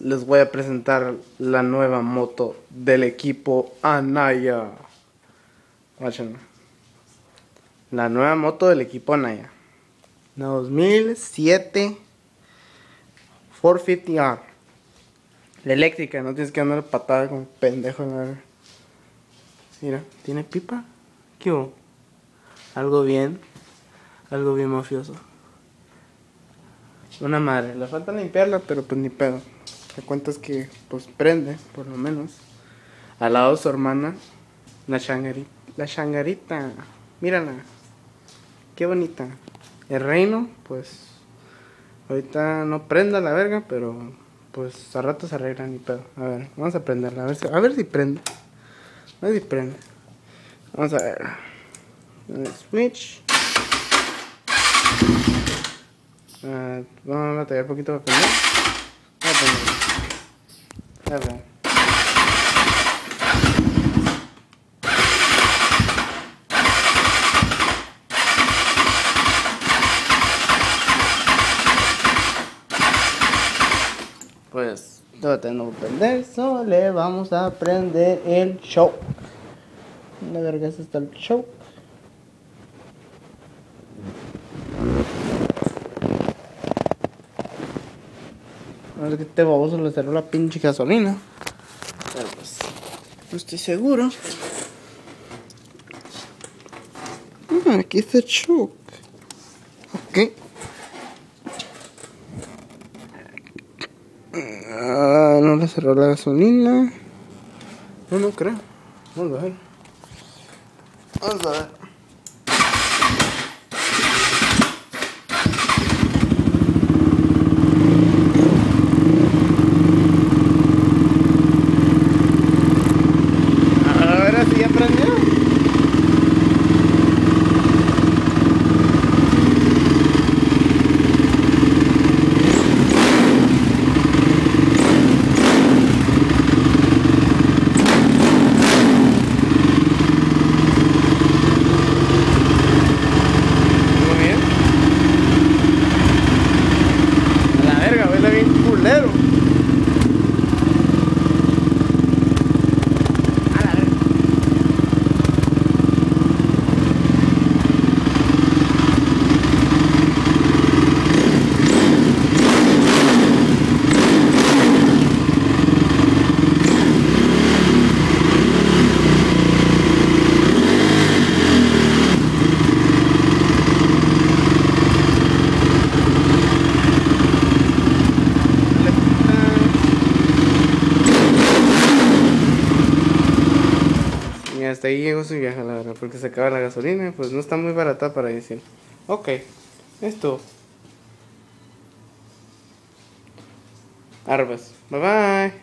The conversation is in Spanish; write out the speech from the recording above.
les voy a presentar la nueva moto del equipo Anaya. Guáchenme. La nueva moto del equipo Anaya. La 2007 450R. La eléctrica, no tienes que andar patada como pendejo. ¿no? Mira, ¿tiene pipa? ¿Qué? Algo bien. Algo bien mafioso. Una madre, le falta limpiarla, pero pues ni pedo. Te cuentas que pues prende, por lo menos. Al lado de su hermana, la changarita. La changarita, mírala. Qué bonita. El reino, pues ahorita no prenda la verga, pero pues a rato se arregla ni pedo. A ver, vamos a prenderla, a ver si, a ver si prende. A ver si prende. Vamos a ver. Switch. Uh, vamos a batallar un poquito para prender. Pues no prender, solo le vamos a prender el show. La verga está el show. A ver que este baboso le cerró la pinche gasolina. Pero pues, no estoy seguro. Ah, aquí está shock. Ok. Ah, no le cerró la gasolina. No, no creo. Vamos a ver. Vamos a ver. Ahora sí ya prendió. Muy bien. A la verga, huele bien culero. A la verga. Y hasta ahí llegó su viaje, la verdad, porque se acaba la gasolina, pues no está muy barata para decir. Ok, esto. Arbas. Bye bye.